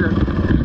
Olha.